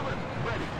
Thomas, ready.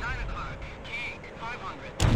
Nine o'clock, King, 500.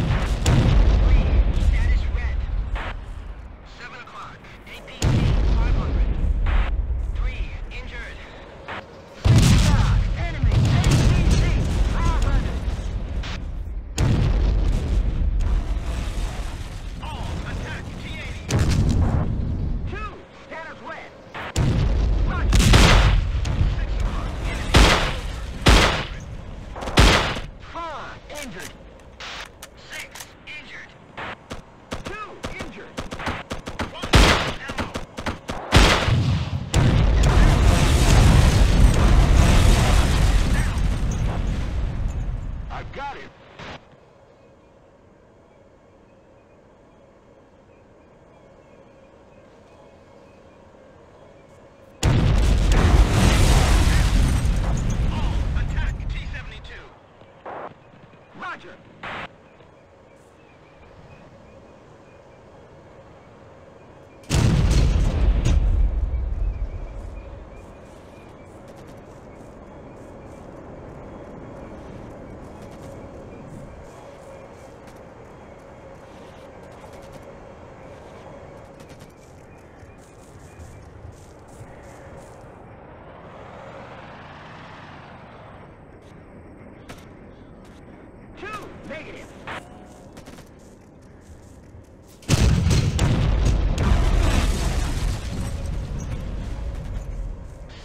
Negative.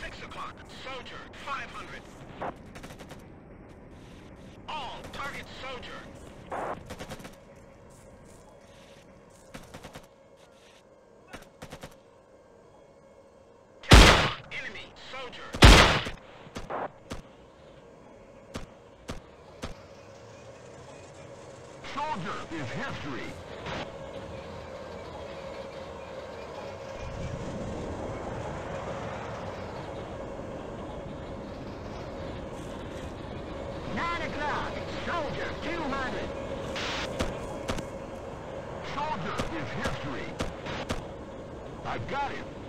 Six o'clock, soldier, 500. All, target soldier. Enemy, soldier. Soldier is history. Nine o'clock, soldier, 200. Soldier is history. I got it.